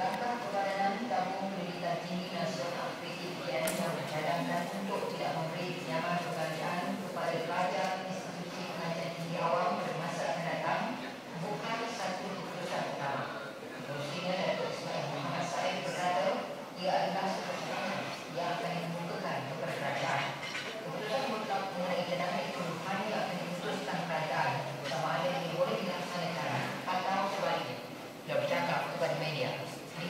Langkah Kebadan